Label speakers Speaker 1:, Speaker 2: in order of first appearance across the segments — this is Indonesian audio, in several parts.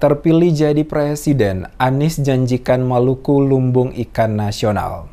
Speaker 1: Terpilih jadi presiden, Anies janjikan Maluku lumbung ikan nasional.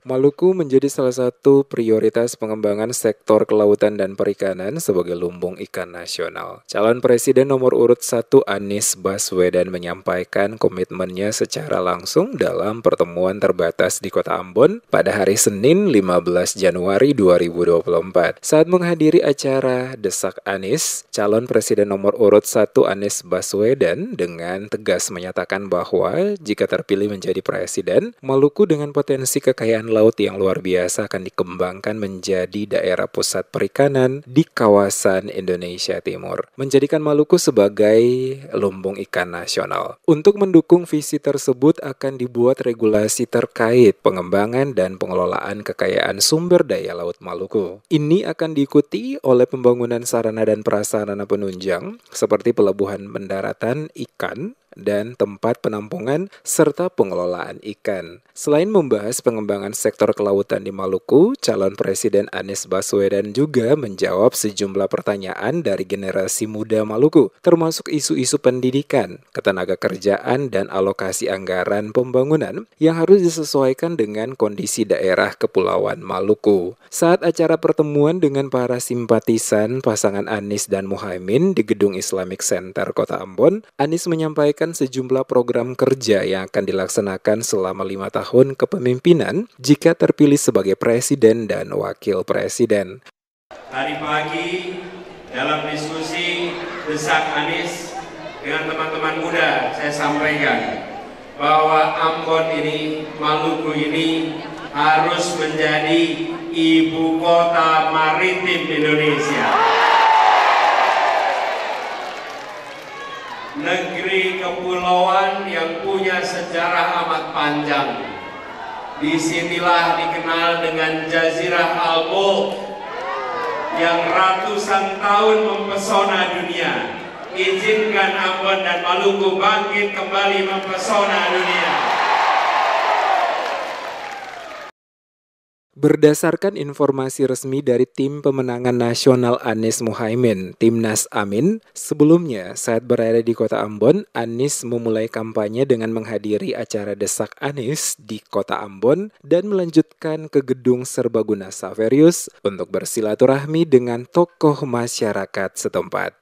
Speaker 1: Maluku menjadi salah satu prioritas pengembangan sektor kelautan dan perikanan sebagai lumbung ikan nasional. Calon Presiden nomor urut 1 Anies Baswedan menyampaikan komitmennya secara langsung dalam pertemuan terbatas di kota Ambon pada hari Senin 15 Januari 2024. Saat menghadiri acara Desak Anies, calon Presiden nomor urut 1 Anies Baswedan dengan tegas menyatakan bahwa jika terpilih menjadi presiden, Maluku dengan potensi kekayaan laut yang luar biasa akan dikembangkan menjadi daerah pusat perikanan di kawasan Indonesia Timur, menjadikan Maluku sebagai lumbung ikan nasional. Untuk mendukung visi tersebut akan dibuat regulasi terkait pengembangan dan pengelolaan kekayaan sumber daya laut Maluku. Ini akan diikuti oleh pembangunan sarana dan prasarana penunjang seperti pelabuhan pendaratan ikan, dan tempat penampungan serta pengelolaan ikan. Selain membahas pengembangan sektor kelautan di Maluku, calon Presiden Anies Baswedan juga menjawab sejumlah pertanyaan dari generasi muda Maluku, termasuk isu-isu pendidikan, ketenaga kerjaan, dan alokasi anggaran pembangunan yang harus disesuaikan dengan kondisi daerah Kepulauan Maluku. Saat acara pertemuan dengan para simpatisan pasangan Anies dan Muhaimin di Gedung Islamic Center Kota Ambon, Anies menyampaikan menyampaikan sejumlah program kerja yang akan dilaksanakan selama lima tahun kepemimpinan jika terpilih sebagai presiden dan wakil presiden.
Speaker 2: Tadi pagi dalam diskusi desak Anies dengan teman-teman muda saya sampaikan bahwa Ambon ini, Maluku ini harus menjadi ibu kota maritim Indonesia. Negeri kepulauan yang punya sejarah amat panjang. Di sinilah dikenal dengan Jazirah Albo yang ratusan tahun mempesona dunia. Izinkan Ambon dan Maluku bangkit kembali mempesona dunia.
Speaker 1: Berdasarkan informasi resmi dari tim pemenangan nasional Anies Muhaimin, Timnas Amin, sebelumnya saat berada di kota Ambon, Anies memulai kampanye dengan menghadiri acara Desak Anies di kota Ambon dan melanjutkan ke gedung Serbaguna Saverius untuk bersilaturahmi dengan tokoh masyarakat setempat.